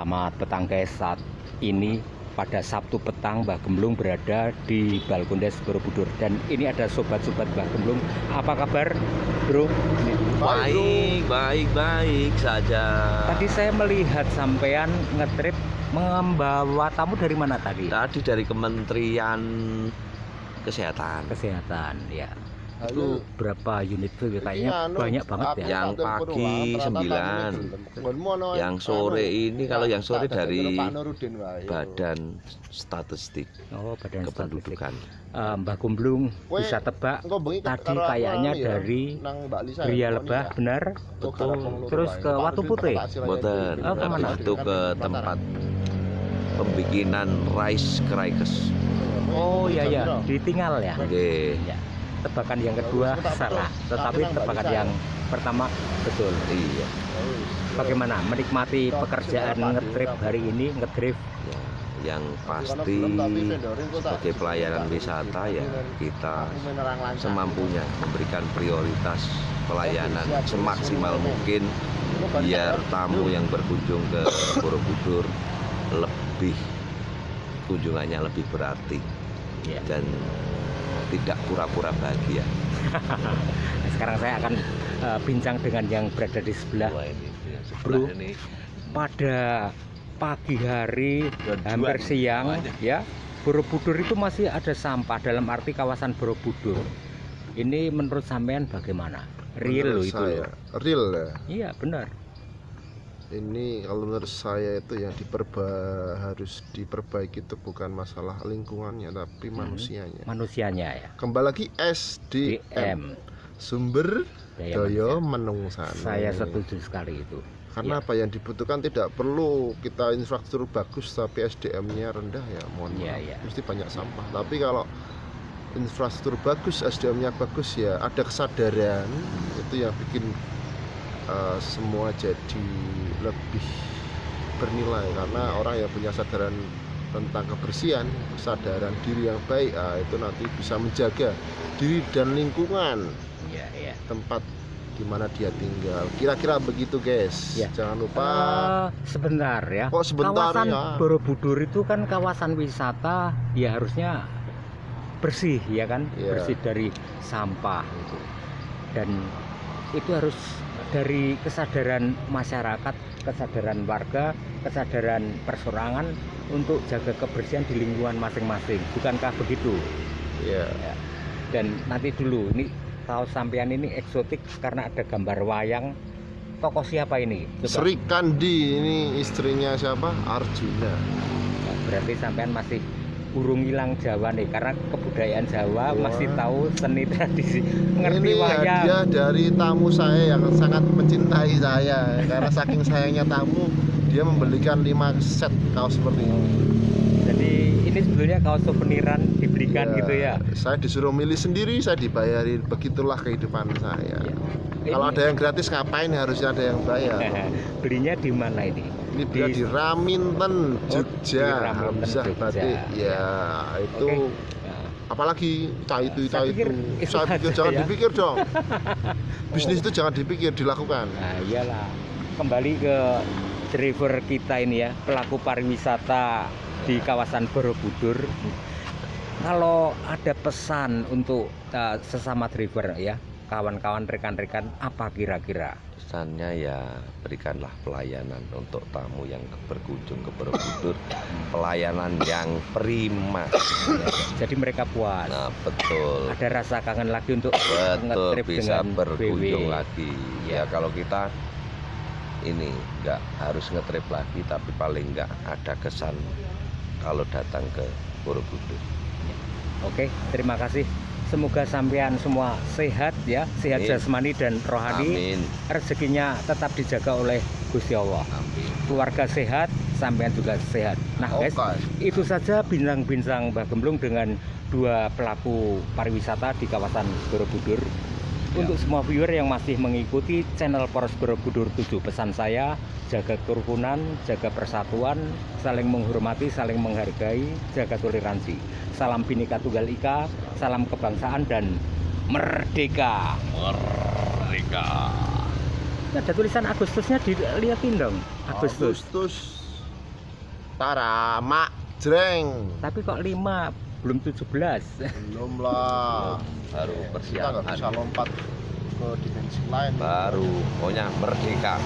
Selamat petang guys, saat ini pada Sabtu petang Mbah Gemblung berada di Balkondes Borobudur dan ini ada sobat-sobat Mbah Gemblung. Apa kabar, Bro? Baik, baik, baik saja. Tadi saya melihat sampean ngetrip membawa tamu dari mana tadi? Tadi dari Kementerian Kesehatan. Kesehatan, ya. Itu berapa unit tuh? Kayaknya anu, banyak banget ya. Yang pagi sembilan. Yang sore ini kalau yang sore dari Badan Statistik Oh, badan statistik. Kependudukan. Eh, Mbah Gemblung Kowe bisa tebak Tadi kayaknya dari Gria Lebah, benar? Betul. Terus ke Watu Putih? Boten. Oh, itu ke tempat pembikinan rice crackers. Oh iya ya, ditinggal ya. Oke. Ya. Tebakan yang kedua salah, tetapi tebakan yang pertama betul. Iya. Bagaimana menikmati pekerjaan ngetrip hari ini, ngedrift? Ya, yang pasti sebagai pelayanan wisata ya kita semampunya memberikan prioritas pelayanan semaksimal mungkin biar tamu yang berkunjung ke Borobudur lebih kunjungannya lebih berarti Ya. dan tidak pura-pura bahagia. Sekarang saya akan eh, bincang dengan yang berada di sebelah. Wah, ini yang Bro. sebelah ini Pada pagi hari, Tujuan. hampir siang, Banyak. ya Borobudur itu masih ada sampah dalam arti kawasan Borobudur. Ini menurut sampean bagaimana? Real loh itu. saya loh. real ya Iya benar. Ini kalau menurut saya itu yang diperba harus diperbaiki itu bukan masalah lingkungannya tapi Hmm. manusianya Manusianya ya. kembali lagi SDM DM. sumber Daya daya manusia. menungsan Saya setuju sekali itu. karena Iya. apa yang dibutuhkan tidak perlu kita infrastruktur bagus tapi SDM-nya rendah ya mohon Iya, maaf iya. mesti banyak sampah tapi kalau infrastruktur bagus SDM-nya bagus ya ada kesadaran itu yang bikin uh, semua jadi lebih bernilai karena orang yang punya kesadaran tentang kebersihan kesadaran diri yang baik ah, itu nanti bisa menjaga diri dan lingkungan Iya, iya. tempat di mana dia tinggal kira-kira begitu guys Ya. jangan lupa Eh, sebentar ya. Kok sebentar kawasan ya? Borobudur itu kan kawasan wisata, ya harusnya bersih ya kan, Iya. bersih dari sampah itu. Dan itu harus dari kesadaran masyarakat, kesadaran warga, kesadaran persorangan untuk jaga kebersihan di lingkungan masing-masing. Bukankah begitu? ya Dan nanti dulu ini kaos sampean ini eksotik karena ada gambar wayang. Tokoh siapa ini? Coba. Sri Kandi ini istrinya siapa Arjuna berarti sampean masih urung hilang Jawa nih karena kebudayaan Jawa Wah. masih tahu seni tradisi ngerti ini wayang. hadiah dari tamu saya yang sangat mencintai saya karena saking sayangnya tamu dia membelikan 5 set kaos seperti ini. Jadi ini sebetulnya kaos souveniran diberikan Ya, gitu ya? Saya disuruh milih sendiri saya dibayarin. Begitulah kehidupan saya. Ya. Kalau ada yang gratis ngapain harusnya ada yang bayar? Belinya di mana ini? Ini Di- di Raminten di Jogja. Raminten, Hamzah. Batik ya itu Oke. Nah, apalagi cah itu cah itu. saya pikir jangan ya. dipikir dong. Bisnis itu jangan dipikir dilakukan. Nah iyalah. Kembali ke driver kita ini ya pelaku pariwisata di kawasan Borobudur. Kalau ada pesan untuk uh, sesama driver ya kawan-kawan rekan-rekan apa kira-kira Pesannya ya berikanlah pelayanan untuk tamu yang berkunjung ke Borobudur pelayanan yang prima. jadi mereka puas Nah, betul. ada rasa kangen lagi untuk Betul bisa dengan berkunjung BW. lagi. Ya. Ya kalau kita ini nggak harus ngetrip lagi tapi paling nggak ada kesan kalau datang ke Borobudur. Oke, terima kasih. Semoga sampean semua sehat ya, sehat Amin. jasmani dan rohani. Amin. Rezekinya tetap dijaga oleh Gusti Allah. Amin. Keluarga sehat, sampean juga sehat. Nah, guys, Oke. itu saja bincang-bincang Mbah Gemblung dengan dua pelaku pariwisata di kawasan Borobudur. Untuk semua viewer yang masih mengikuti channel Poros Borobudur 7 pesan saya jaga kerukunan, jaga persatuan, saling menghormati, saling menghargai, jaga toleransi. Salam Bhinneka Tunggal Ika, salam kebangsaan dan merdeka. Merdeka. Ada tulisan Agustusnya dilihatin dong. Agustus. Agustus Tara, mak. jreng Tapi kok 5 belum 17. belum lah Baru kita nggak bisa persiapan. lompat ke dimensi lain Baru, pokoknya merdeka.